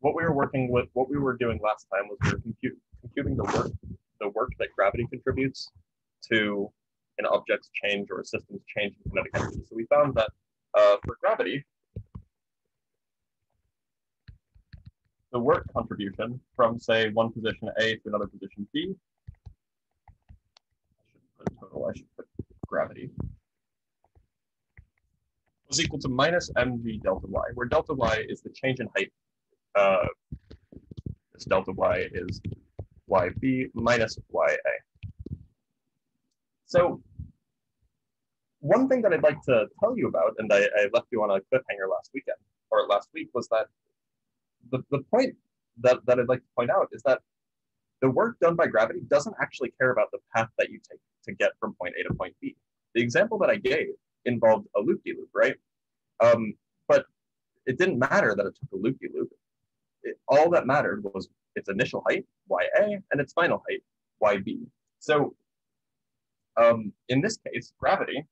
what we were working with, what we were doing last time was we were compute, computing the work, the work that gravity contributes to an object's change or a system's change in kinetic energy. So we found that uh, for gravity, the work contribution from say one position A to another position B. I should put total, I should put gravity. Was equal to minus mg delta y, where delta y is the change in height. Uh, this delta y is yb minus ya. So one thing that I'd like to tell you about, and I, I left you on a cliffhanger last weekend or last week, was that the, the point that, that I'd like to point out is that the work done by gravity doesn't actually care about the path that you take to get from point A to point B. The example that I gave involved a loop-de-loop, right? Um, but it didn't matter that it took a loop-de-loop. It, all that mattered was its initial height, YA, and its final height, YB. So um, in this case, gravity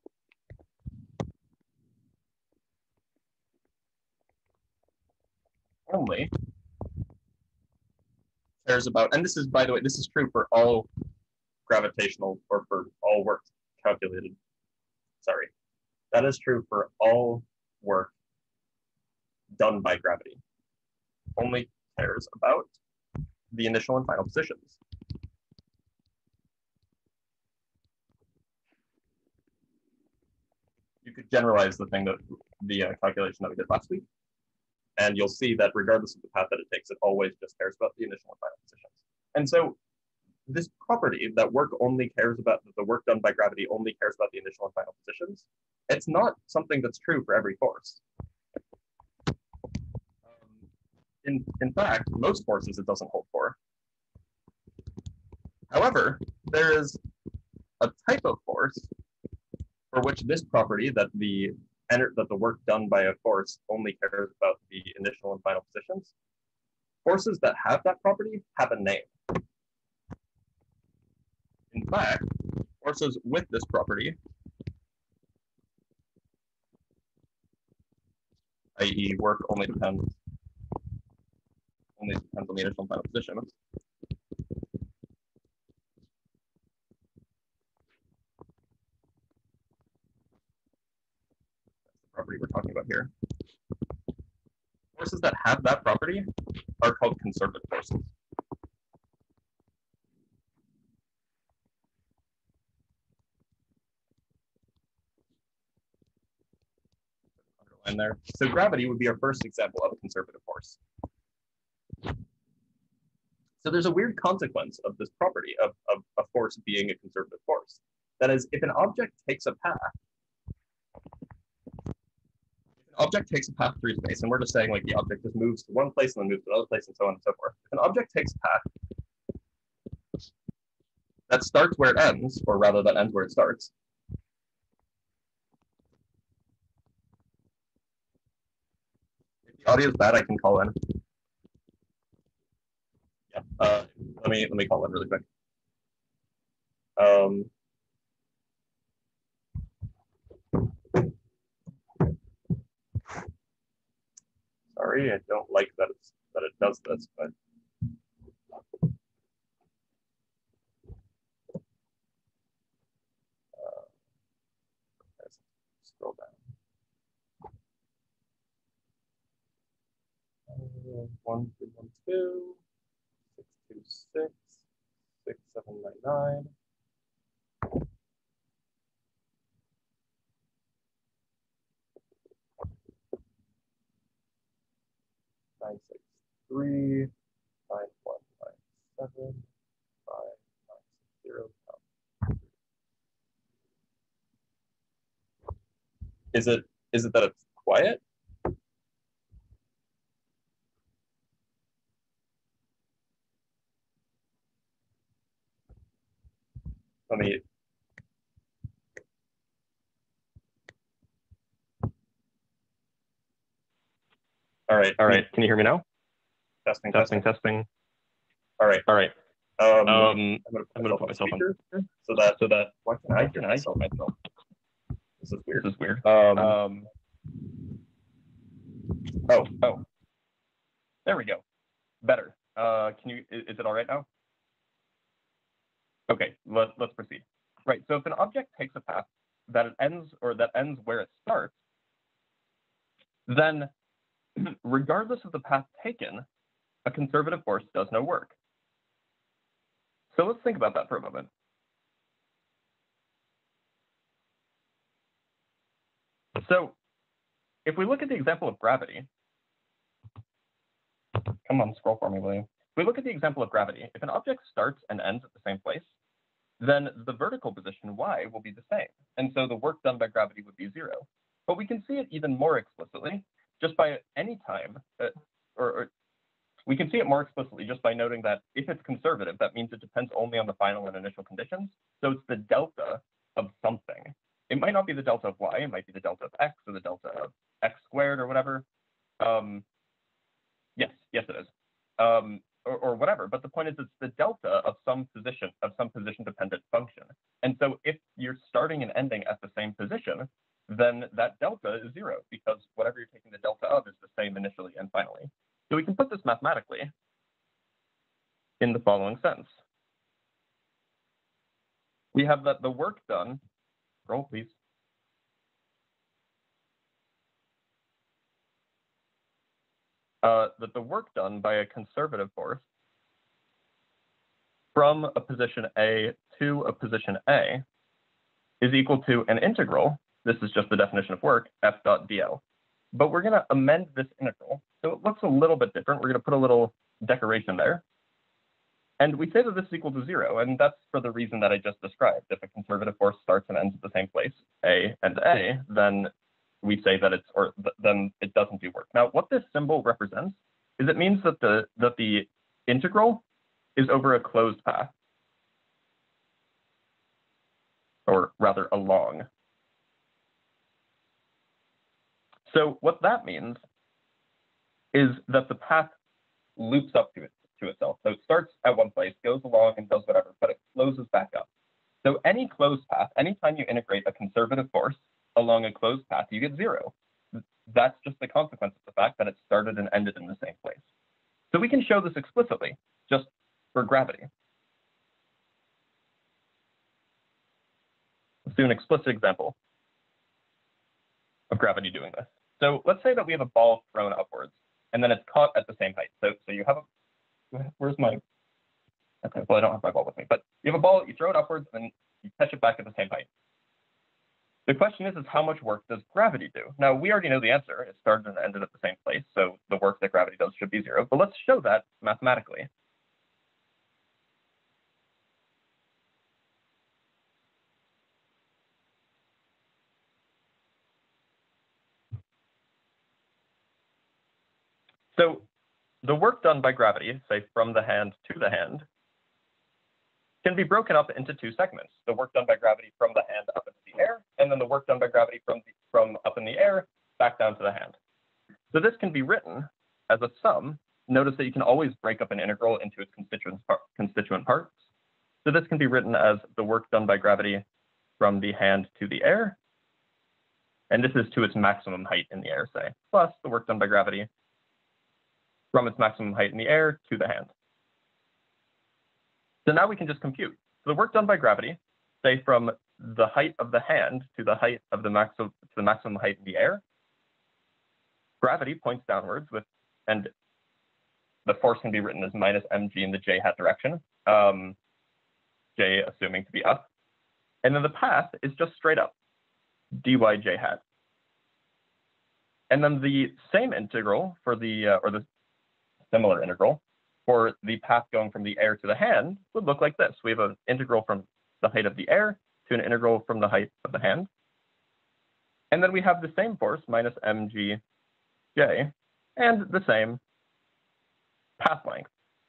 only cares about, and this is, by the way, this is true for all gravitational or for all work calculated. Sorry, that is true for all work done by gravity. Only cares about the initial and final positions. You could generalize the thing that the uh, calculation that we did last week and you'll see that regardless of the path that it takes, it always just cares about the initial and final positions. And so this property that work only cares about, the work done by gravity only cares about the initial and final positions, it's not something that's true for every force. Um, in, in fact, most forces it doesn't hold for. However, there is a type of force for which this property that the that the work done by a force only cares about the initial and final positions. Forces that have that property have a name. In fact, forces with this property, i.e. work only depends only depends on the initial and final positions, property we're talking about here. Forces that have that property are called conservative forces. Underline there. So gravity would be our first example of a conservative force. So there's a weird consequence of this property of, of a force being a conservative force. That is, if an object takes a path object takes a path through space, and we're just saying like the object just moves to one place and then moves to another place and so on and so forth. If an object takes a path that starts where it ends, or rather that ends where it starts, if the audio is bad, I can call in. Uh, let me let me call in really quick. Um, Sorry, I don't like that it's that it does this, but uh, scroll down. One two one two two six six seven nine nine. nine six three nine one nine seven five nine six zero. Is it is it that it's quiet? Let me All right. All right. Can you hear me now? Testing, testing, testing. All right. All right. Um, Um, I'm I'm gonna put myself on. so that so that why can I hear myself myself? This is weird. this is weird. Um, Um, oh, oh, there we go. better. Uh, can you, is, is it all right now? Okay, let, let's proceed. Right, so if an object takes a path that it ends or that ends where it starts, then regardless of the path taken, a conservative force does no work. So let's think about that for a moment. So if we look at the example of gravity, come on, scroll for me, William. If we look at the example of gravity, if an object starts and ends at the same place, then the vertical position y will be the same. And so the work done by gravity would be zero. But we can see it even more explicitly just by any time, uh, or, or we can see it more explicitly just by noting that if it's conservative, that means it depends only on the final and initial conditions. So it's the delta of something. It might not be the delta of y, it might be the delta of x or the delta of x squared or whatever. Um, yes, yes it is. Um, or, or, whatever. But the point is it's the delta of some position, of some position dependent function. And so if you're starting and ending at the same position, then that delta is zero because whatever you're taking the delta of is the same initially and finally. So we can put this mathematically in the following sense. We have that the work done, roll please. Uh, that the work done by a conservative force from a position A to a position A is equal to an integral, this is just the definition of work, f dot dl. But we're going to amend this integral. So it looks a little bit different. We're going to put a little decoration there. And we say that this is equal to zero, and that's for the reason that I just described. If a conservative force starts and ends at the same place, A and A, then we say that it's, or th then it doesn't do work. Now, what this symbol represents is it means that the, that the integral is over a closed path, or rather along So what that means is that the path loops up to it to itself. So it starts at one place, goes along and does whatever, but it closes back up. So any closed path, anytime you integrate a conservative force along a closed path, you get zero. That's just the consequence of the fact that it started and ended in the same place. So we can show this explicitly just for gravity. Let's do an explicit example of gravity doing this. So let's say that we have a ball thrown upwards and then it's caught at the same height. So, so you have a, where's my, okay, well, I don't have my ball with me, but you have a ball, you throw it upwards and you catch it back at the same height. The question is, is how much work does gravity do? Now, we already know the answer. It started and ended at the same place, so the work that gravity does should be zero. But let's show that mathematically. So the work done by gravity, say from the hand to the hand, can be broken up into two segments. The work done by gravity from the hand up into the air, and then the work done by gravity from, the, from up in the air back down to the hand. So this can be written as a sum. Notice that you can always break up an integral into its constituent, par constituent parts. So this can be written as the work done by gravity from the hand to the air. And this is to its maximum height in the air, say, plus the work done by gravity from its maximum height in the air to the hand. So now we can just compute. So the work done by gravity, say from the height of the hand to the height of the maximum to the maximum height in the air, gravity points downwards with, and the force can be written as minus mg in the j hat direction, um, j assuming to be up. And then the path is just straight up, dy j hat. And then the same integral for the, uh, or the similar integral for the path going from the air to the hand would look like this. We have an integral from the height of the air to an integral from the height of the hand. And then we have the same force minus mgj and the same path length.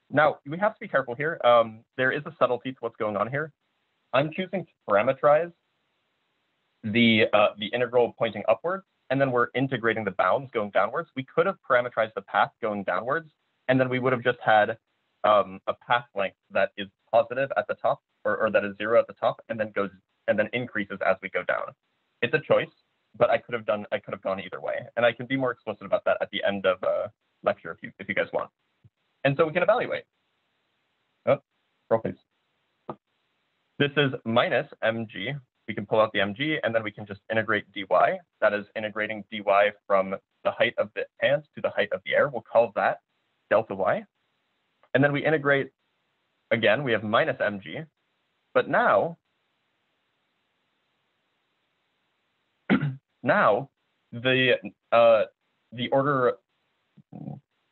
Now, we have to be careful here. Um, there is a subtlety to what's going on here. I'm choosing to parameterize the, uh, the integral pointing upwards, and then we're integrating the bounds going downwards. We could have parameterized the path going downwards and then we would have just had um, a path length that is positive at the top or, or that is zero at the top and then goes and then increases as we go down. It's a choice, but I could have done I could have gone either way. And I can be more explicit about that at the end of a lecture if you if you guys want. And so we can evaluate. Oh, roll please. This is minus mg. We can pull out the mg, and then we can just integrate dy. That is integrating dy from the height of the hand to the height of the air. We'll call that delta y. And then we integrate, again, we have minus mg. But now, now the uh, the order,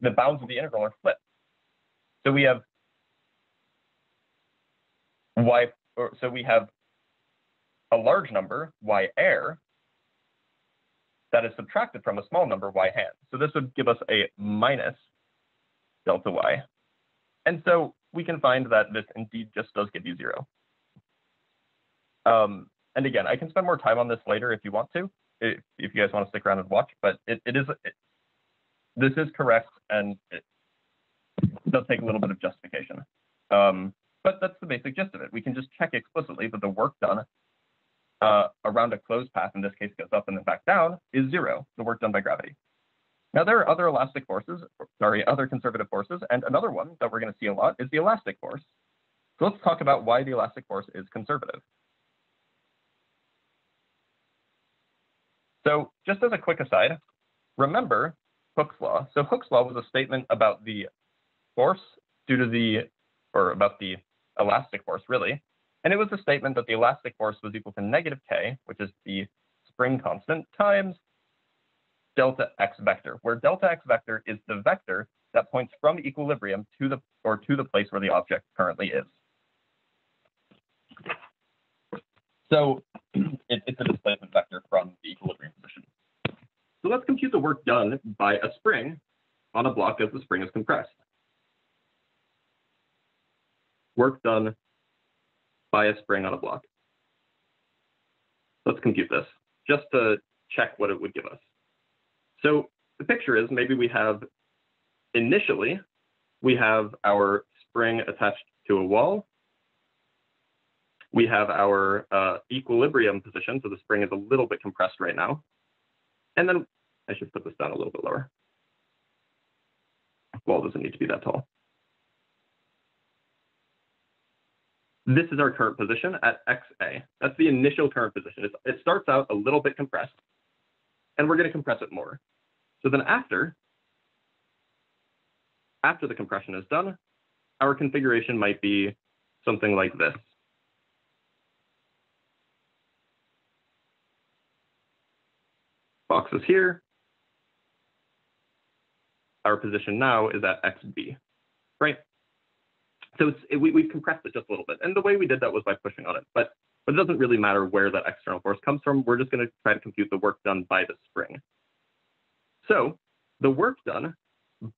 the bounds of the integral are flipped. So we have y, or so we have a large number, y air, that is subtracted from a small number, y hand. So this would give us a minus delta y. And so we can find that this indeed just does give you zero. Um, and again, I can spend more time on this later if you want to, if, if you guys want to stick around and watch, but it, it is, it, this is correct and it does take a little bit of justification. Um, but that's the basic gist of it. We can just check explicitly that the work done uh, around a closed path, in this case goes up and then back down, is zero, the work done by gravity. Now there are other elastic forces, sorry, other conservative forces, and another one that we're going to see a lot is the elastic force. So let's talk about why the elastic force is conservative. So just as a quick aside, remember Hooke's law. So Hooke's law was a statement about the force due to the, or about the elastic force really, and it was a statement that the elastic force was equal to negative k, which is the spring constant, times delta x vector, where delta x vector is the vector that points from equilibrium to the or to the place where the object currently is. So it, it's a displacement vector from the equilibrium position. So let's compute the work done by a spring on a block as the spring is compressed. Work done by a spring on a block. Let's compute this just to check what it would give us. So the picture is maybe we have initially, we have our spring attached to a wall. We have our uh, equilibrium position, so the spring is a little bit compressed right now. And then I should put this down a little bit lower. Wall doesn't need to be that tall. This is our current position at XA. That's the initial current position. It's, it starts out a little bit compressed, and we're going to compress it more. So then after, after the compression is done, our configuration might be something like this. Box is here. Our position now is at XB, right? So it's, it, we, we've compressed it just a little bit. And the way we did that was by pushing on it. But, but it doesn't really matter where that external force comes from. We're just going to try to compute the work done by the spring. So the work done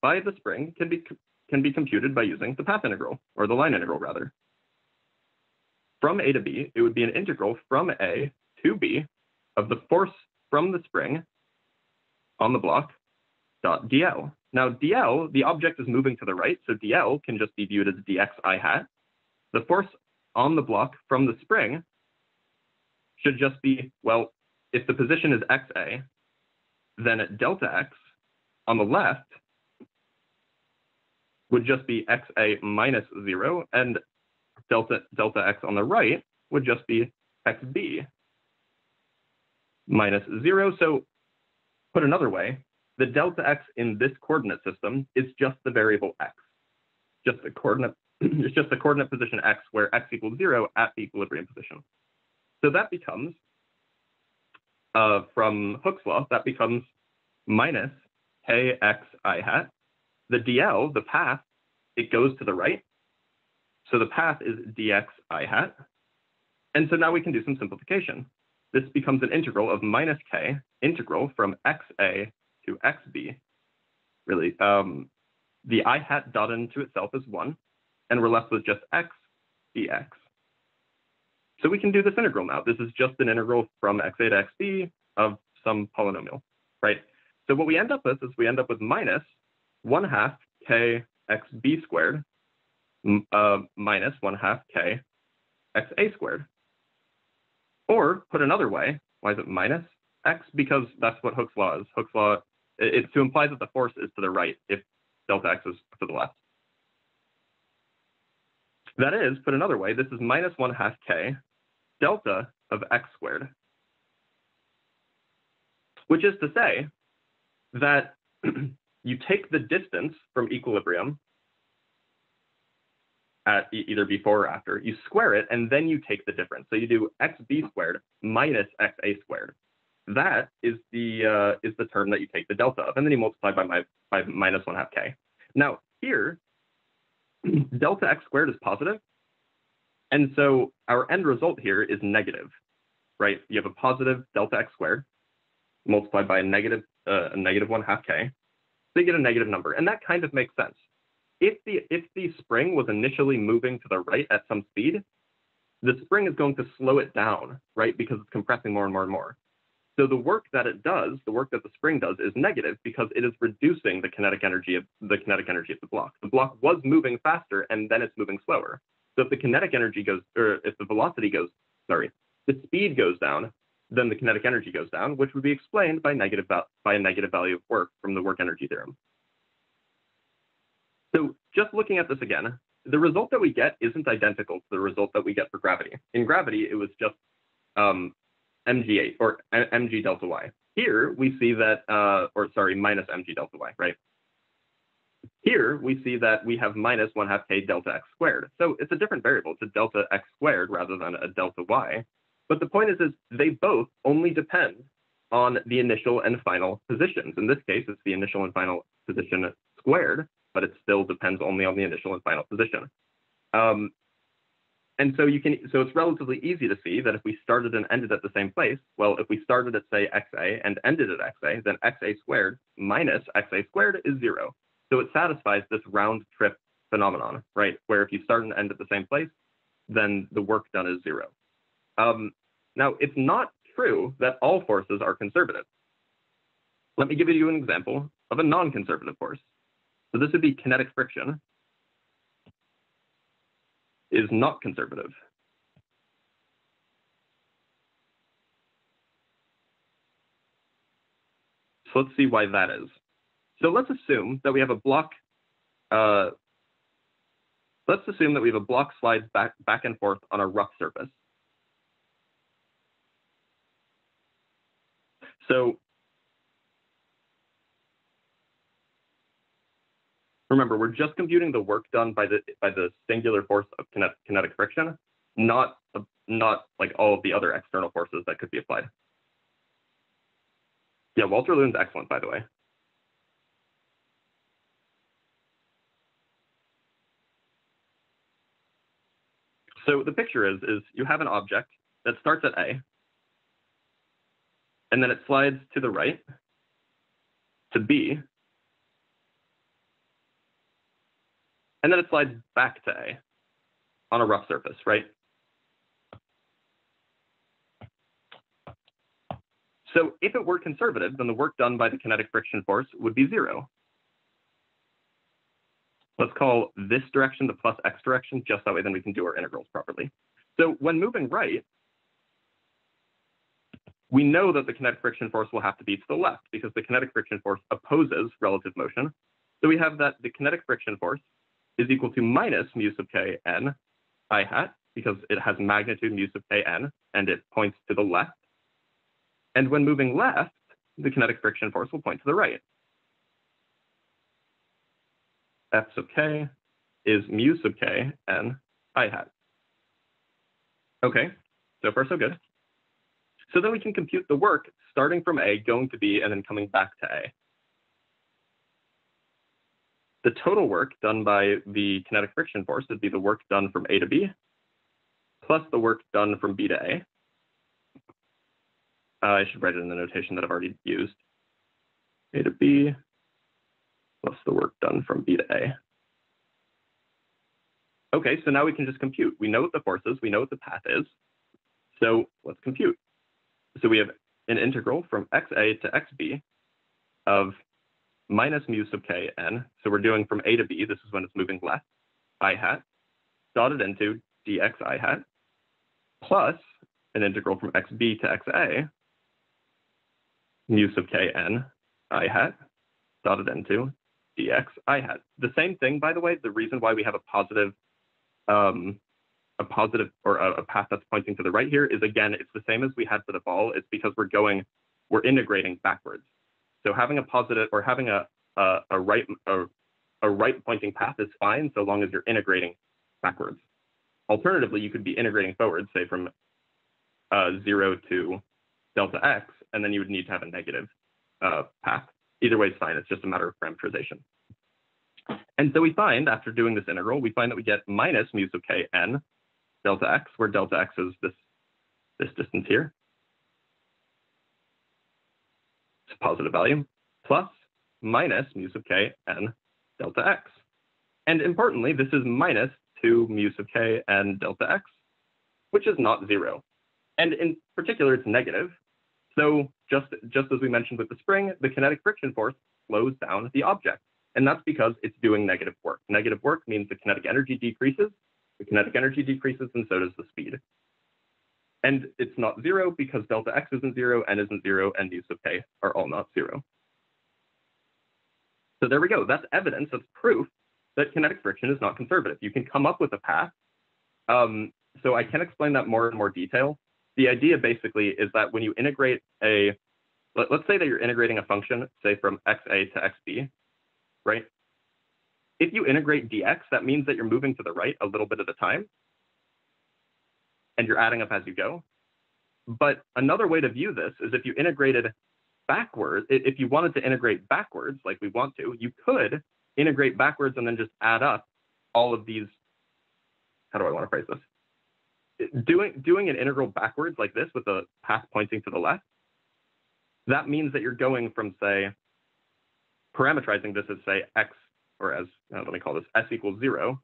by the spring can be, can be computed by using the path integral, or the line integral rather. From A to B, it would be an integral from A to B of the force from the spring on the block dot dl. Now dl, the object is moving to the right, so dl can just be viewed as dx i hat. The force on the block from the spring should just be, well, if the position is xa, then delta x on the left would just be xa minus 0, and delta, delta x on the right would just be xb minus 0. So put another way, the delta x in this coordinate system is just the variable x, just the coordinate, it's just the coordinate position x where x equals 0 at the equilibrium position. So that becomes, uh, from Hooke's law, that becomes minus kx i hat. The dl, the path, it goes to the right. So the path is dx i hat. And so now we can do some simplification. This becomes an integral of minus k integral from xa to xb. Really, um, the i hat dot into itself is 1, and we're left with just x dx. So we can do this integral now. This is just an integral from xa to xb of some polynomial, right? So what we end up with is we end up with minus 1 half k xb squared uh, minus 1 half k xa squared. Or put another way, why is it minus x? Because that's what Hooke's law is. Hooke's law, it's to imply that the force is to the right if delta x is to the left. That is, put another way, this is minus 1 half k delta of x squared, which is to say that you take the distance from equilibrium at either before or after, you square it, and then you take the difference. So you do xb squared minus xa squared. That is the uh, is the term that you take the delta of, and then you multiply by my by minus one half k. Now here, delta x squared is positive, and so our end result here is negative, right? You have a positive delta x squared multiplied by a negative uh, a negative one half k, so you get a negative number, and that kind of makes sense if the if the spring was initially moving to the right at some speed, the spring is going to slow it down, right? Because it's compressing more and more and more. So the work that it does, the work that the spring does is negative because it is reducing the kinetic energy of the kinetic energy of the block. The block was moving faster and then it's moving slower. So if the kinetic energy goes, or if the velocity goes, sorry, the speed goes down, then the kinetic energy goes down, which would be explained by negative by a negative value of work from the work energy theorem. So just looking at this again, the result that we get isn't identical to the result that we get for gravity. In gravity, it was just um, mgh or mg delta y. Here we see that, uh, or sorry, minus mg delta y, right? Here we see that we have minus 1 half k delta x squared. So it's a different variable. It's a delta x squared rather than a delta y. But the point is, is they both only depend on the initial and final positions. In this case, it's the initial and final position squared but it still depends only on the initial and final position. Um, and so you can, so it's relatively easy to see that if we started and ended at the same place, well, if we started at say xa and ended at xa, then xa squared minus xa squared is zero. So it satisfies this round trip phenomenon, right? Where if you start and end at the same place, then the work done is zero. Um, now, it's not true that all forces are conservative. Let me give you an example of a non-conservative force. So this would be kinetic friction is not conservative. So let's see why that is. So let's assume that we have a block. Uh, let's assume that we have a block slides back back and forth on a rough surface. So Remember, we're just computing the work done by the by the singular force of kinetic, kinetic friction, not not like all of the other external forces that could be applied. Yeah, Walter Lewin's excellent, by the way. So the picture is, is you have an object that starts at A, and then it slides to the right to B, and then it slides back to A on a rough surface, right? So if it were conservative, then the work done by the kinetic friction force would be zero. Let's call this direction the plus x direction, just that way then we can do our integrals properly. So when moving right, we know that the kinetic friction force will have to be to the left because the kinetic friction force opposes relative motion. So we have that the kinetic friction force is equal to minus mu sub k n i hat, because it has magnitude mu sub k n, and it points to the left. And when moving left, the kinetic friction force will point to the right. F sub k is mu sub k n i hat. Okay, so far so good. So then we can compute the work starting from A, going to B, and then coming back to A the total work done by the kinetic friction force would be the work done from A to B, plus the work done from B to A. Uh, I should write it in the notation that I've already used. A to B, plus the work done from B to A. Okay, so now we can just compute. We know what the force is, we know what the path is. So let's compute. So we have an integral from xa to xb of minus mu sub k n. So we're doing from A to B, this is when it's moving left, i hat, dotted into dx i hat, plus an integral from xb to xa, mu sub k n i hat, dotted into dx i hat. The same thing, by the way, the reason why we have a positive um, a positive or a, a, path that's pointing to the right here is again, it's the same as we had for the ball. It's because we're going, we're integrating backwards. So having a positive or having a, a, a right a, a right pointing path is fine so long as you're integrating backwards. Alternatively, you could be integrating forward, say from uh, zero to delta x, and then you would need to have a negative uh, path. Either way is fine. It's just a matter of parameterization. And so we find, after doing this integral, we find that we get minus mu sub k n delta x, where delta x is this, this distance here. It's a positive value, plus minus mu sub k n delta x. And importantly, this is minus 2 mu sub k n delta x, which is not zero. And in particular, it's negative. So just, just as we mentioned with the spring, the kinetic friction force slows down the object. And that's because it's doing negative work. Negative work means the kinetic energy decreases. The kinetic energy decreases, and so does the speed. And it's not zero because delta x isn't zero, n isn't zero, and mu sub k are all not zero. So there we go. That's evidence, that's proof that kinetic friction is not conservative. You can come up with a path. Um, so I can explain that more in more detail. The idea basically is that when you integrate a, let, us say that you're integrating a function, say from xa to xb, right? If you integrate dx, that means that you're moving to the right a little bit at a time, and you're adding up as you go. But another way to view this is if you integrated backwards, if you wanted to integrate backwards, like we want to, you could integrate backwards and then just add up all of these. How do I want to phrase this? Doing, doing an integral backwards like this with the path pointing to the left, that means that you're going from, say, parameterizing this as say x, or as, uh, let me call this s equals zero,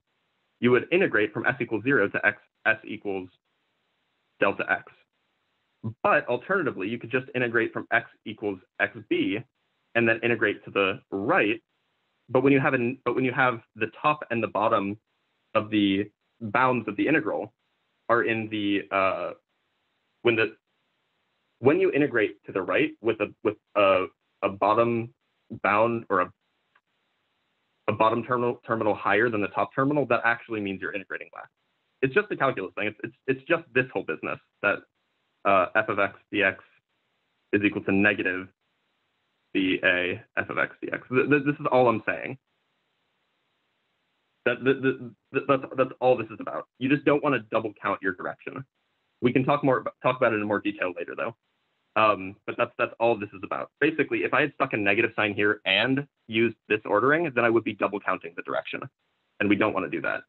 you would integrate from s equals zero to x, s equals delta x. But alternatively, you could just integrate from x equals xb and then integrate to the right. But when you have an, but when you have the top and the bottom of the bounds of the integral are in the uh, when the when you integrate to the right with a with a, a bottom bound or a, a bottom terminal terminal higher than the top terminal, that actually means you're integrating left. It's just a calculus thing. It's, it's, it's just this whole business that uh, f of x dx is equal to negative ba f of x dx. This is all I'm saying. That, that, that, that's, that's all this is about. You just don't want to double count your direction. We can talk more talk about it in more detail later, though. Um, but that's that's all this is about. Basically, if I had stuck a negative sign here and used this ordering, then I would be double counting the direction, and we don't want to do that.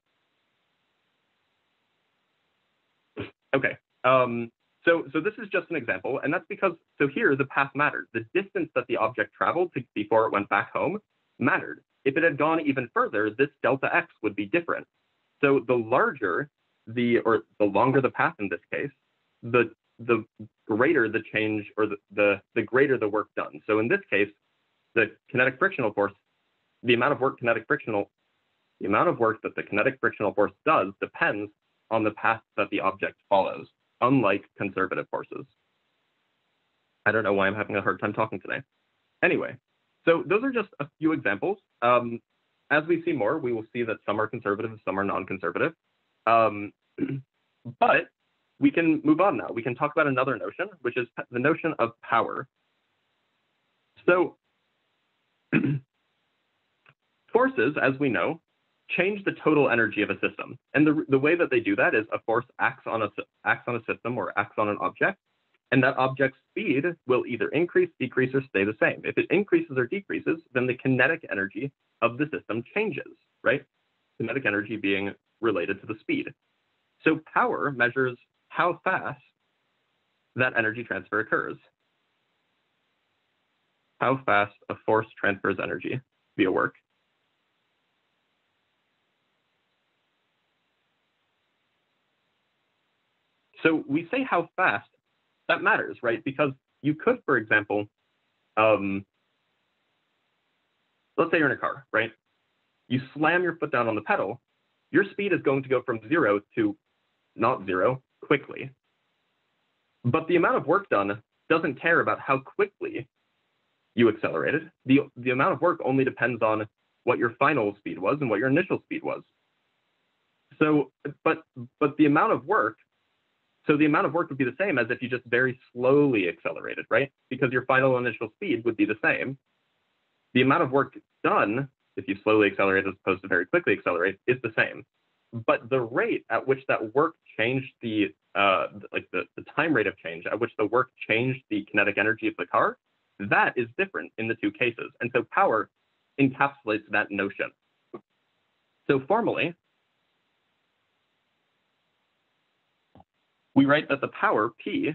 Okay, um, so so this is just an example, and that's because so here the path mattered. The distance that the object traveled to, before it went back home mattered. If it had gone even further, this delta x would be different. So the larger the or the longer the path in this case, the the greater the change or the, the, the greater the work done. So in this case, the kinetic frictional force, the amount of work kinetic frictional, the amount of work that the kinetic frictional force does depends on the path that the object follows, unlike conservative forces. I don't know why I'm having a hard time talking today. Anyway, so those are just a few examples. Um, as we see more, we will see that some are conservative, some are non-conservative. Um, but we can move on now. We can talk about another notion, which is the notion of power. So forces, as we know, change the total energy of a system. And the, the way that they do that is a force acts on a, acts on a system or acts on an object, and that object's speed will either increase, decrease, or stay the same. If it increases or decreases, then the kinetic energy of the system changes, right? Kinetic energy being related to the speed. So power measures how fast that energy transfer occurs. How fast a force transfers energy via work. So we say how fast, that matters, right? Because you could, for example, um, let's say you're in a car, right? You slam your foot down on the pedal, your speed is going to go from zero to not zero, quickly. But the amount of work done doesn't care about how quickly you accelerated. The, the amount of work only depends on what your final speed was and what your initial speed was. so, but but the amount of work, so the amount of work would be the same as if you just very slowly accelerated, right? Because your final initial speed would be the same. The amount of work done if you slowly accelerate as opposed to very quickly accelerate is the same. But the rate at which that work changed the uh, like the, the time rate of change at which the work changed the kinetic energy of the car, that is different in the two cases. And so power encapsulates that notion. So formally, we write that the power, P,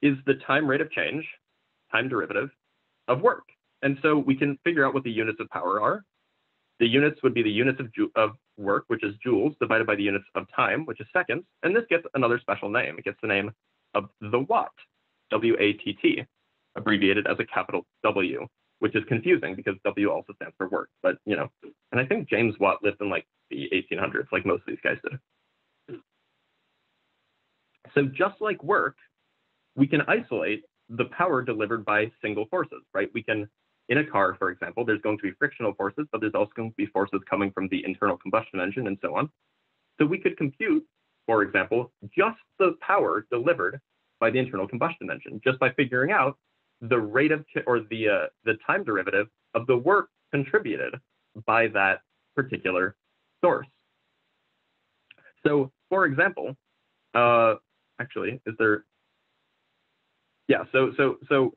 is the time rate of change, time derivative, of work. And so we can figure out what the units of power are. The units would be the units of, of work, which is joules, divided by the units of time, which is seconds. And this gets another special name. It gets the name of the watt, W-A-T-T, abbreviated as a capital W, which is confusing because W also stands for work. But, you know, and I think James Watt lived in like the 1800s, like most of these guys did. So just like work, we can isolate the power delivered by single forces, right? We can, in a car, for example, there's going to be frictional forces, but there's also going to be forces coming from the internal combustion engine and so on. So we could compute, for example, just the power delivered by the internal combustion engine, just by figuring out the rate of, or the, uh, the time derivative of the work contributed by that particular source. So for example, uh, actually, is there, yeah, so, so, so,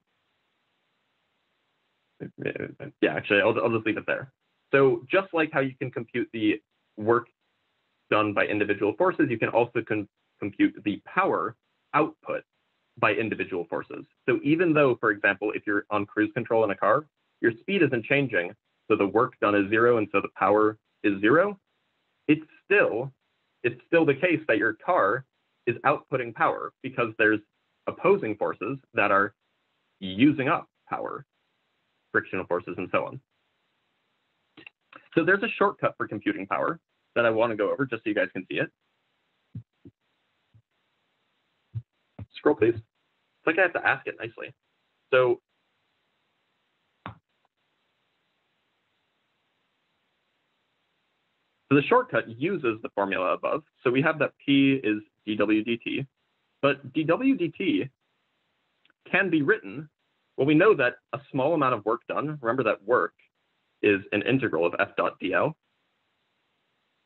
yeah, actually, I'll, I'll just leave it there. So just like how you can compute the work done by individual forces, you can also compute the power output by individual forces. So even though, for example, if you're on cruise control in a car, your speed isn't changing, so the work done is zero, and so the power is zero, it's still it's still the case that your car is outputting power because there's opposing forces that are using up power, frictional forces, and so on. So there's a shortcut for computing power that I want to go over just so you guys can see it. Scroll, please. It's like I have to ask it nicely. So So the shortcut uses the formula above. So we have that P is dw dt, but dw dt can be written, well, we know that a small amount of work done, remember that work is an integral of f dot dl.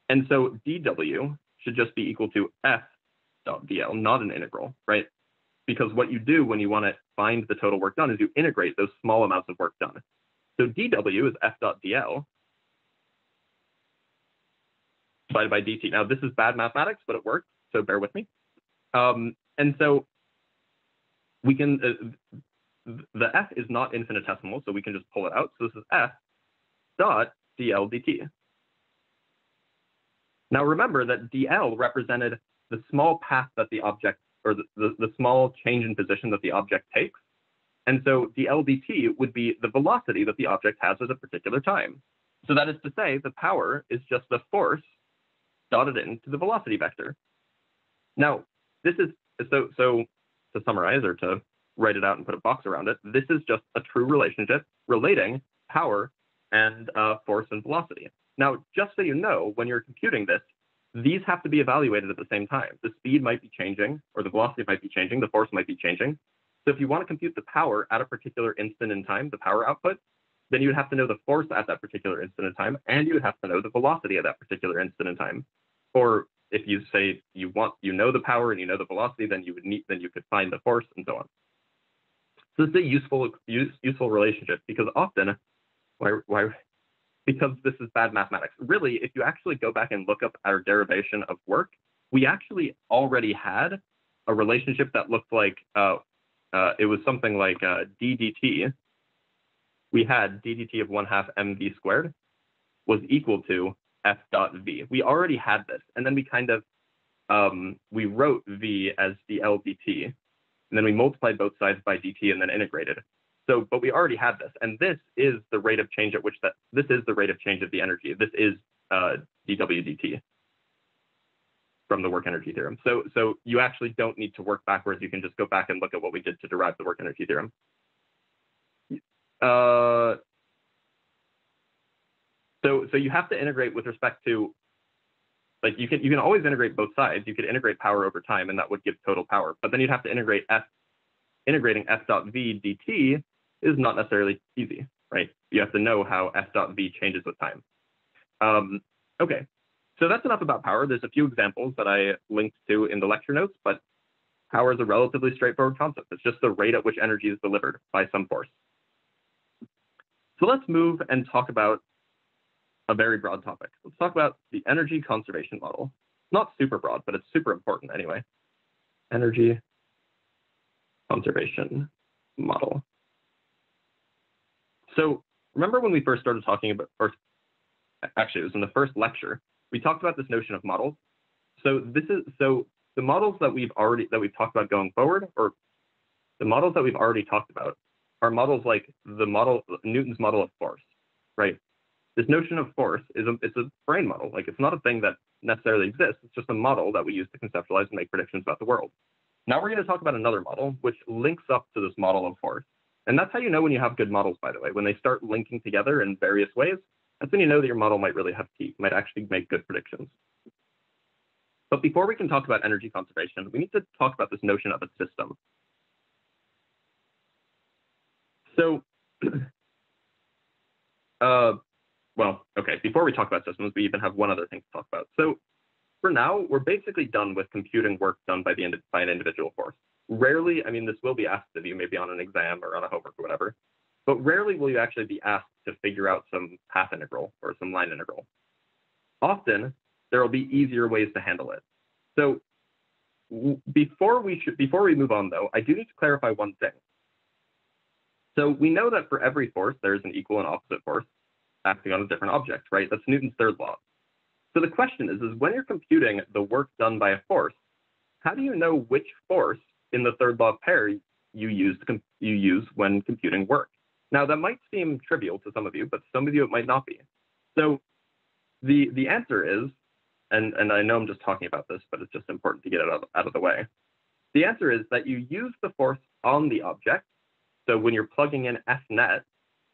And so dw should just be equal to f dot dl, not an integral, right? Because what you do when you want to find the total work done is you integrate those small amounts of work done. So dw is f dot dl, divided by dt. Now, this is bad mathematics, but it works, so bear with me. Um, and so we can, uh, the f is not infinitesimal, so we can just pull it out. So this is f dot dl dt. Now remember that dl represented the small path that the object, or the, the, the small change in position that the object takes. And so dl dt would be the velocity that the object has at a particular time. So that is to say, the power is just the force dotted into the velocity vector. Now, this is so so to summarize or to write it out and put a box around it, this is just a true relationship relating power and uh, force and velocity. Now, just so you know, when you're computing this, these have to be evaluated at the same time. The speed might be changing, or the velocity might be changing, the force might be changing. So if you want to compute the power at a particular instant in time, the power output, then you would have to know the force at that particular instant in time, and you would have to know the velocity at that particular instant in time. Or if you say you want, you know the power and you know the velocity, then you would need, then you could find the force and so on. So it's a useful, use, useful relationship because often, why, why, because this is bad mathematics. Really, if you actually go back and look up our derivation of work, we actually already had a relationship that looked like uh, uh, it was something like uh, ddt. We had ddt of one half mv squared was equal to f dot v. We already had this, and then we kind of um, we wrote v as the dt, and then we multiplied both sides by dt and then integrated. So, but we already had this, and this is the rate of change at which that this is the rate of change of the energy. This is uh, dw dt from the work energy theorem. So, so you actually don't need to work backwards. You can just go back and look at what we did to derive the work energy theorem. Uh, so, so you have to integrate with respect to like you can you can always integrate both sides. You could integrate power over time, and that would give total power. But then you'd have to integrate f. Integrating f dot v dt is not necessarily easy, right? You have to know how f dot v changes with time. Um, okay, so that's enough about power. There's a few examples that I linked to in the lecture notes, but power is a relatively straightforward concept. It's just the rate at which energy is delivered by some force. So let's move and talk about a very broad topic. Let's talk about the energy conservation model. Not super broad, but it's super important anyway. Energy conservation model. So remember when we first started talking about, or actually it was in the first lecture, we talked about this notion of models. So this is, so the models that we've already, that we've talked about going forward, or the models that we've already talked about are models like the model, Newton's model of force, right? This notion of force is a, it's a brain model. Like it's not a thing that necessarily exists. It's just a model that we use to conceptualize and make predictions about the world. Now we're going to talk about another model, which links up to this model of force. And that's how you know when you have good models, by the way, when they start linking together in various ways, that's when you know that your model might really have teeth, might actually make good predictions. But before we can talk about energy conservation, we need to talk about this notion of a system. So, uh, well, okay, before we talk about systems, we even have one other thing to talk about. So for now, we're basically done with computing work done by the by an individual force. Rarely, I mean, this will be asked of you maybe on an exam or on a homework or whatever, but rarely will you actually be asked to figure out some path integral or some line integral. Often, there will be easier ways to handle it. So before we should, before we move on though, I do need to clarify one thing. So we know that for every force, there's an equal and opposite force acting on a different object, right? That's Newton's third law. So the question is, is when you're computing the work done by a force, how do you know which force in the third law pair you use you use when computing work? Now that might seem trivial to some of you, but some of you it might not be. So the the answer is, and and I know I'm just talking about this, but it's just important to get it out, out of the way. The answer is that you use the force on the object. So when you're plugging in F net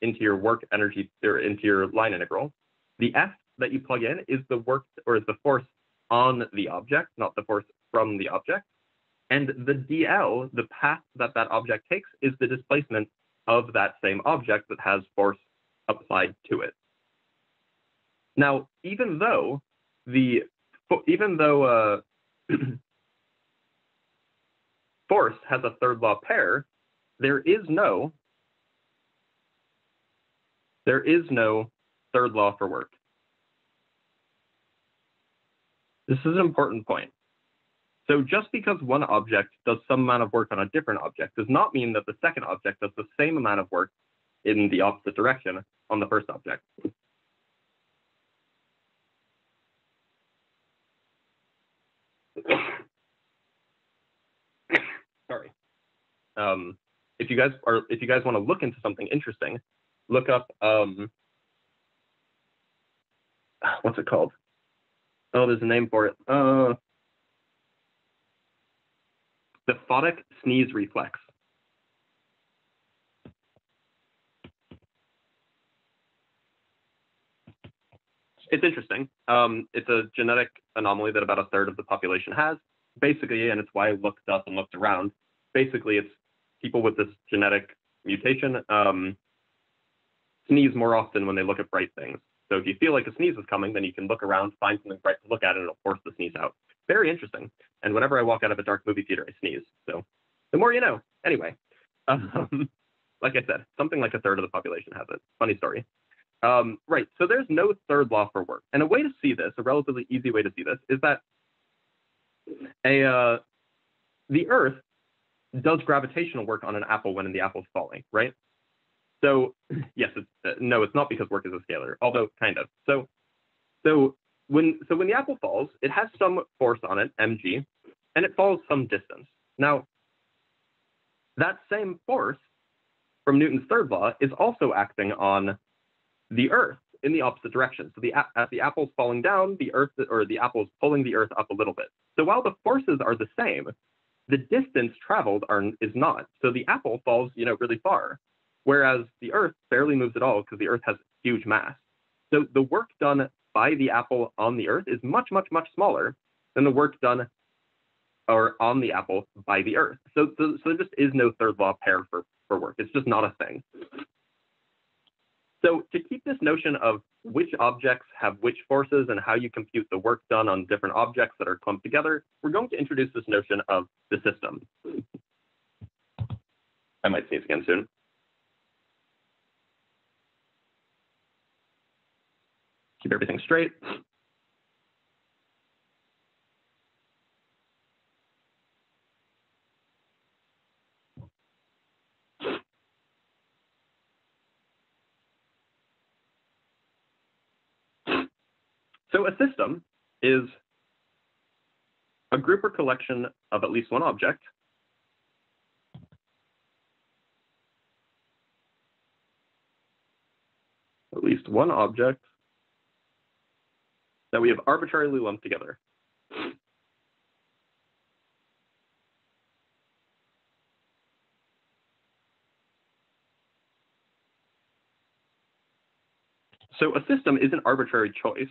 into your work energy or into your line integral, the F that you plug in is the work or is the force on the object, not the force from the object. And the dl, the path that that object takes, is the displacement of that same object that has force applied to it. Now, even though the even though uh, force has a third law pair, there is no there is no third law for work. This is an important point. So just because one object does some amount of work on a different object does not mean that the second object does the same amount of work in the opposite direction on the first object. Sorry. Um, if you guys are, if you guys want to look into something interesting, look up, um, what's it called? Oh, there's a name for it. Uh, the photic sneeze reflex. It's interesting. Um, it's a genetic anomaly that about a third of the population has. Basically, and it's why I looked up and looked around. Basically, it's people with this genetic mutation um, sneeze more often when they look at bright things. So if you feel like a sneeze is coming, then you can look around, find something bright to look at, and it'll force the sneeze out. Very interesting. And whenever I walk out of a dark movie theater, I sneeze. So the more you know. Anyway, um, like I said, something like a third of the population has it. Funny story. Um, right. So there's no third law for work. And a way to see this, a relatively easy way to see this, is that a uh, the Earth does gravitational work on an apple when the apple's falling, right? So yes, it's, uh, no, it's not because work is a scalar, although kind of. So so when so when the apple falls, it has some force on it, mg, and it falls some distance. Now, that same force from Newton's third law is also acting on the Earth in the opposite direction. So the as the apple's falling down, the Earth or the apple is pulling the Earth up a little bit. So while the forces are the same, the distance traveled are, is not. So the apple falls, you know, really far whereas the Earth barely moves at all because the Earth has huge mass. So the work done by the apple on the earth is much, much, much smaller than the work done or on the apple by the earth. So, so, so there just is no third law pair for, for work. It's just not a thing. So to keep this notion of which objects have which forces and how you compute the work done on different objects that are clumped together, we're going to introduce this notion of the system. I might sneeze again soon. Keep everything straight. So a system is a group or collection of at least one object at least one object that we have arbitrarily lumped together. So a system is an arbitrary choice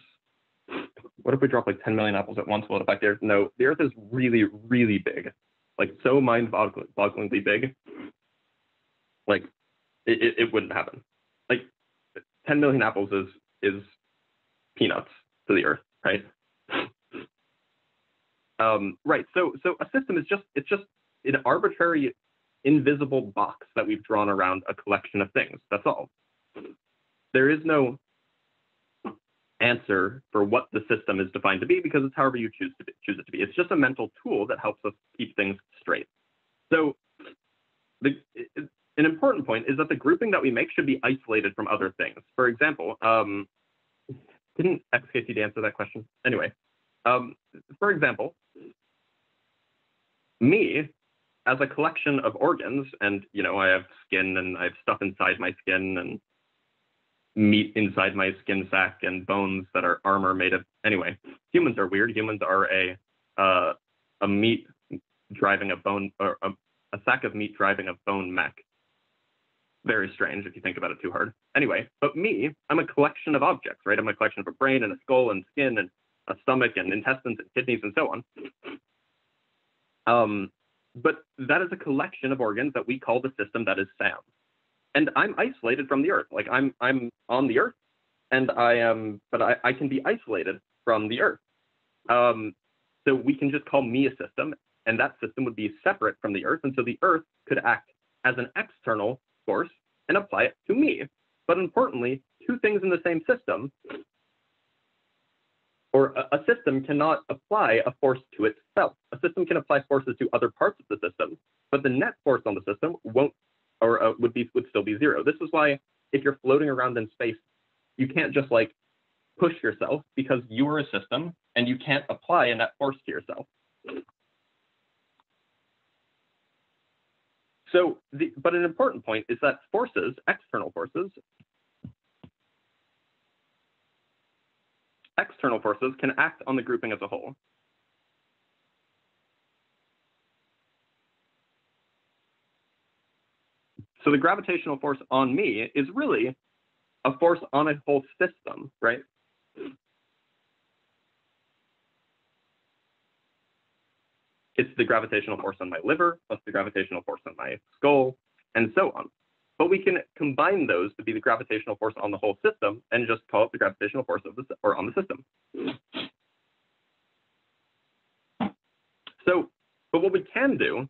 what if we drop like 10 million apples at once? Will it affect the Earth? No, the Earth is really, really big, like so mind-bogglingly big. Like it, it, it wouldn't happen. Like 10 million apples is is peanuts to the Earth, right? Um, right. So so a system is just it's just an arbitrary, invisible box that we've drawn around a collection of things. That's all. There is no answer for what the system is defined to be because it's however you choose to be, choose it to be. It's just a mental tool that helps us keep things straight. So the, an important point is that the grouping that we make should be isolated from other things. For example, um, didn't XKCD answer that question? Anyway, um, for example, me as a collection of organs, and you know, I have skin and I have stuff inside my skin and meat inside my skin sac and bones that are armor made of. Anyway, humans are weird. Humans are a uh, a meat driving a bone or a, a sack of meat driving a bone mech. Very strange if you think about it too hard. Anyway, but me, I'm a collection of objects, right? I'm a collection of a brain and a skull and skin and a stomach and intestines and kidneys and so on. Um, but that is a collection of organs that we call the system that is sound and I'm isolated from the earth. Like I'm I'm on the earth, and I am, but I, I can be isolated from the earth. Um, so we can just call me a system, and that system would be separate from the earth, and so the earth could act as an external force and apply it to me. But importantly, two things in the same system, or a, a system cannot apply a force to itself. A system can apply forces to other parts of the system, but the net force on the system won't or uh, would be would still be zero. This is why if you're floating around in space, you can't just like push yourself because you are a system and you can't apply a net force to yourself. So, the, but an important point is that forces, external forces, external forces can act on the grouping as a whole. So the gravitational force on me is really a force on a whole system, right? It's the gravitational force on my liver, plus the gravitational force on my skull, and so on. But we can combine those to be the gravitational force on the whole system and just call it the gravitational force of the or on the system. So, but what we can do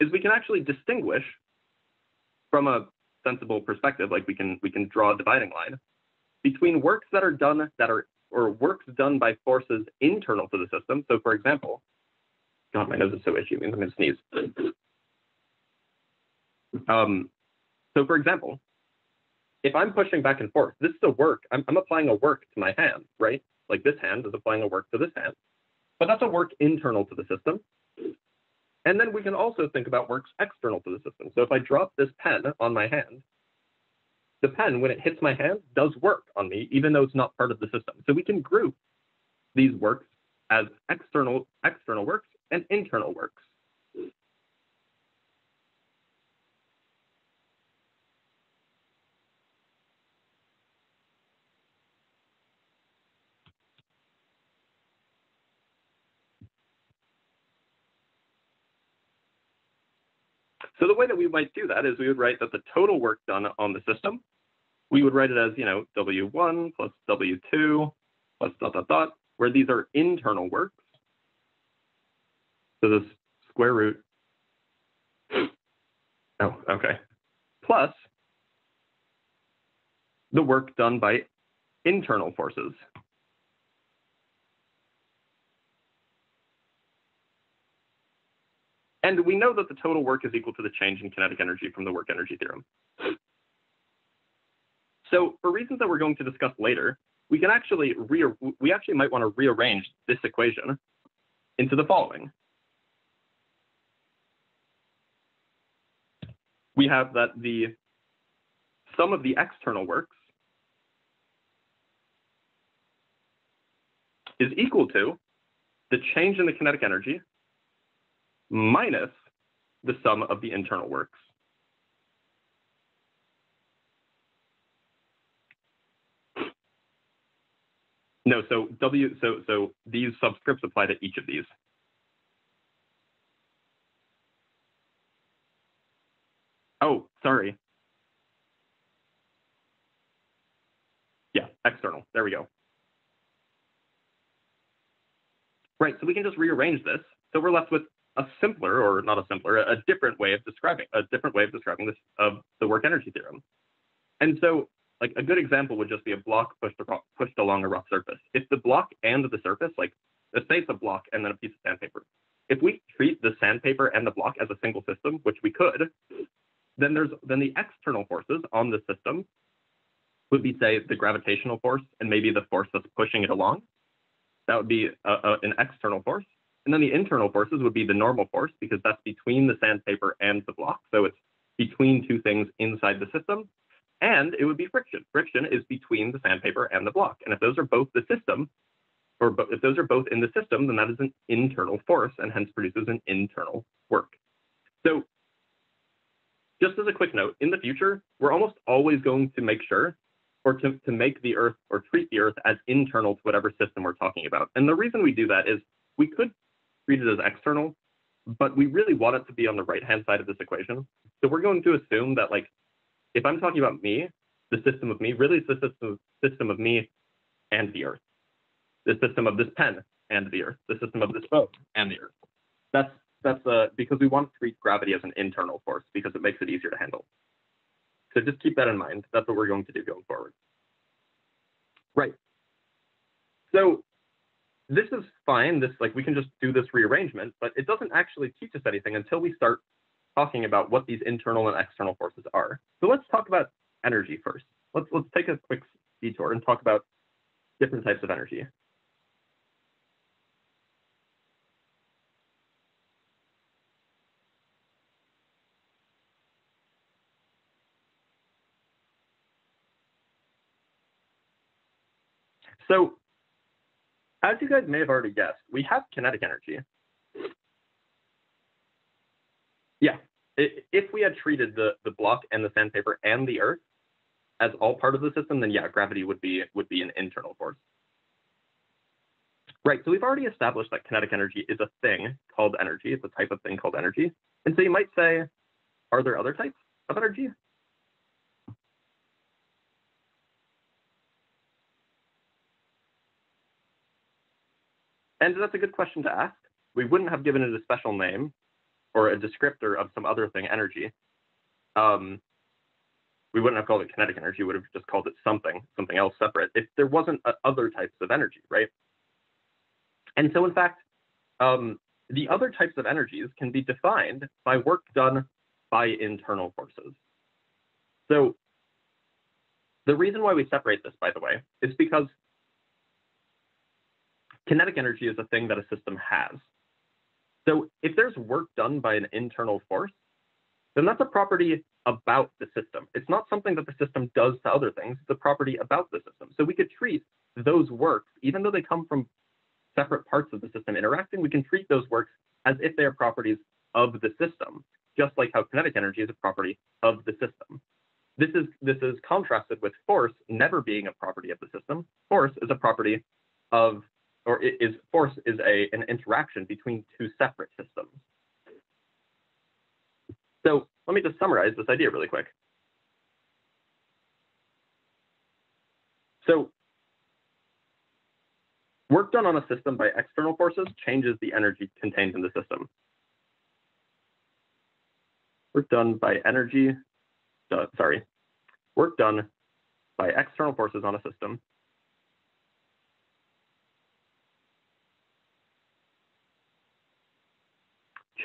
is we can actually distinguish from a sensible perspective, like we can we can draw a dividing line between works that are done that are or works done by forces internal to the system. So for example, God, my nose is so itchy, I'm gonna sneeze. Um, so for example, if I'm pushing back and forth, this is a work. I'm, I'm applying a work to my hand, right? Like this hand is applying a work to this hand. But that's a work internal to the system. And then we can also think about works external to the system. So if I drop this pen on my hand, the pen, when it hits my hand, does work on me, even though it's not part of the system. So we can group these works as external, external works and internal works. So the way that we might do that is we would write that the total work done on the system, we would write it as, you know, W1 plus W2 plus dot, dot, dot, where these are internal works. So this square root, oh, okay, plus the work done by internal forces. And we know that the total work is equal to the change in kinetic energy from the work energy theorem. So for reasons that we're going to discuss later, we can actually re we actually might want to rearrange this equation into the following. We have that the sum of the external works is equal to the change in the kinetic energy minus the sum of the internal works. No, so W, so so these subscripts apply to each of these. Oh, sorry. Yeah, external. There we go. Right, so we can just rearrange this. So we're left with a simpler, or not a simpler, a different way of describing a different way of describing this of the work energy theorem. And so, like a good example would just be a block pushed across, pushed along a rough surface. If the block and the surface, like let's say it's a block and then a piece of sandpaper. If we treat the sandpaper and the block as a single system, which we could, then there's then the external forces on the system would be say the gravitational force and maybe the force that's pushing it along. That would be a, a, an external force. And then the internal forces would be the normal force because that's between the sandpaper and the block. So it's between two things inside the system. And it would be friction. Friction is between the sandpaper and the block. And if those are both the system, or if those are both in the system, then that is an internal force and hence produces an internal work. So just as a quick note, in the future, we're almost always going to make sure or to, to make the Earth or treat the Earth as internal to whatever system we're talking about. And the reason we do that is we could treat it as external, but we really want it to be on the right-hand side of this equation. So we're going to assume that like, if I'm talking about me, the system of me, really it's the system, system of me and the Earth. The system of this pen and the Earth. The system of this boat and the Earth. That's that's uh, because we want to treat gravity as an internal force because it makes it easier to handle. So just keep that in mind. That's what we're going to do going forward. Right. So this is fine. This like we can just do this rearrangement, but it doesn't actually teach us anything until we start talking about what these internal and external forces are. So let's talk about energy first. Let's let's take a quick detour and talk about different types of energy. So as you guys may have already guessed, we have kinetic energy. Yeah, if we had treated the, the block and the sandpaper and the earth as all part of the system, then yeah, gravity would be would be an internal force. Right, so we've already established that kinetic energy is a thing called energy. It's a type of thing called energy. And so you might say, are there other types of energy? And that's a good question to ask. We wouldn't have given it a special name or a descriptor of some other thing, energy. Um, we wouldn't have called it kinetic energy. We would have just called it something, something else separate, if there wasn't other types of energy, right? And so, in fact, um, the other types of energies can be defined by work done by internal forces. So the reason why we separate this, by the way, is because kinetic energy is a thing that a system has. So if there's work done by an internal force, then that's a property about the system. It's not something that the system does to other things, it's a property about the system. So we could treat those works, even though they come from separate parts of the system interacting, we can treat those works as if they are properties of the system, just like how kinetic energy is a property of the system. This is, this is contrasted with force never being a property of the system. Force is a property of or is force is a an interaction between two separate systems. So let me just summarize this idea really quick. So work done on a system by external forces changes the energy contained in the system. Work done by energy, uh, sorry, work done by external forces on a system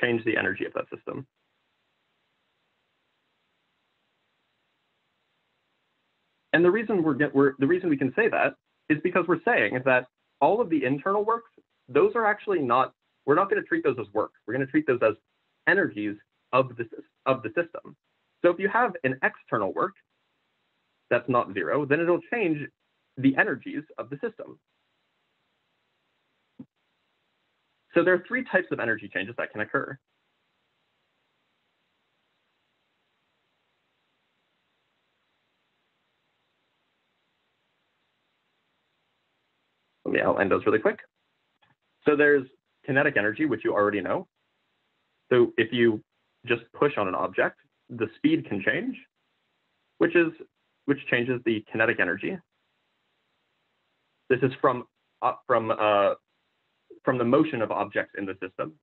change the energy of that system. And the reason we're, get, we're the reason we can say that is because we're saying that all of the internal works, those are actually not, we're not going to treat those as work. We're going to treat those as energies of the, of the system. So if you have an external work that's not zero, then it'll change the energies of the system. So there are three types of energy changes that can occur. Let me outline those really quick. So there's kinetic energy, which you already know. So if you just push on an object, the speed can change, which is which changes the kinetic energy. This is from uh, from uh, from the motion of objects in the system.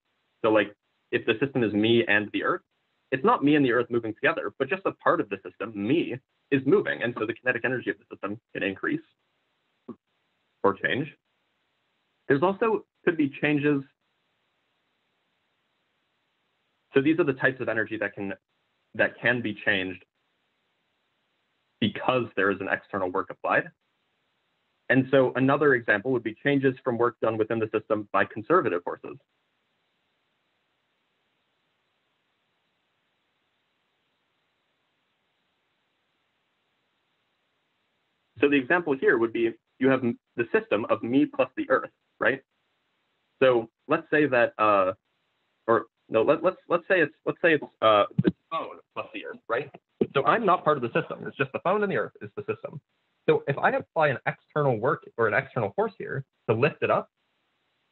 So like if the system is me and the Earth, it's not me and the Earth moving together, but just a part of the system, me, is moving. And so the kinetic energy of the system can increase or change. There's also could be changes. So these are the types of energy that can that can be changed because there is an external work applied. And so another example would be changes from work done within the system by conservative forces. So the example here would be you have the system of me plus the earth, right? So let's say that, uh, or no, let, let's let's say it's let's say it's uh, the phone plus the earth, right? So I'm not part of the system. It's just the phone and the earth is the system. So if I apply an external work or an external force here to lift it up,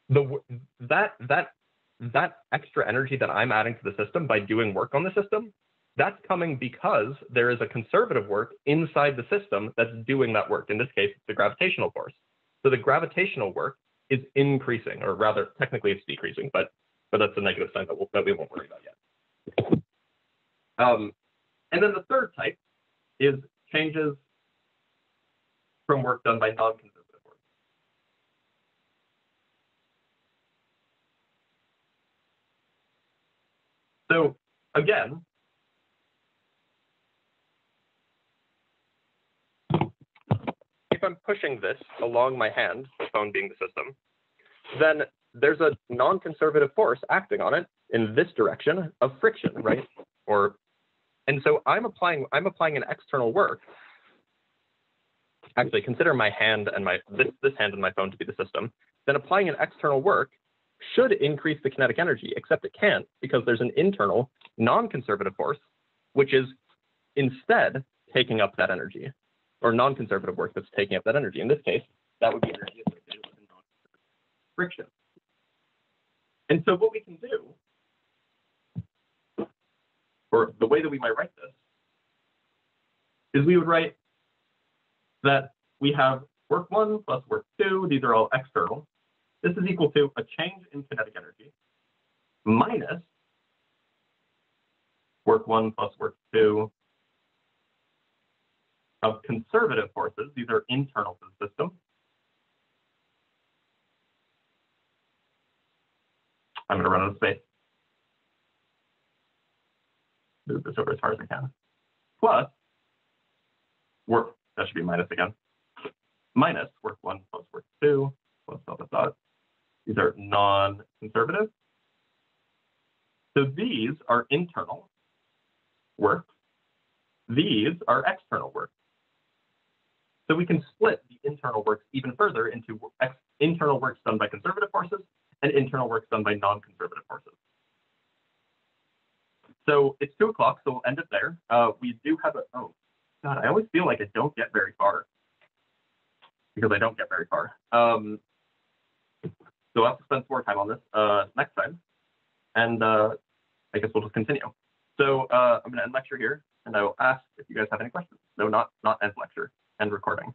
the that that that extra energy that I'm adding to the system by doing work on the system, that's coming because there is a conservative work inside the system that's doing that work. In this case, it's the gravitational force. So the gravitational work is increasing, or rather, technically it's decreasing, but but that's a negative sign that, we'll, that we won't worry about yet. Um, and then the third type is changes from work done by non-conservative work. So again, if I'm pushing this along my hand, the phone being the system, then there's a non-conservative force acting on it in this direction of friction, right? Or and so I'm applying I'm applying an external work actually consider my hand and my this, this hand and my phone to be the system, then applying an external work should increase the kinetic energy, except it can't because there's an internal non-conservative force, which is instead taking up that energy, or non-conservative work that's taking up that energy. In this case, that would be energy associated with friction. And so what we can do, or the way that we might write this, is we would write that we have work one plus work two, these are all external. This is equal to a change in kinetic energy minus work one plus work two of conservative forces. These are internal to the system. I'm going to run out of space. Move this over as far as I can. Plus work that should be minus again. Minus work one plus work two plus dot dot dot. These are non-conservative. So these are internal work. These are external work. So we can split the internal works even further into internal works done by conservative forces and internal works done by non-conservative forces. So it's two o'clock, so we'll end it there. Uh, we do have a, oh, God, I always feel like I don't get very far because I don't get very far. Um, so I'll have to spend some more time on this uh, next time. And uh, I guess we'll just continue. So uh, I'm going to end lecture here, and I will ask if you guys have any questions. No, not not end lecture, end recording.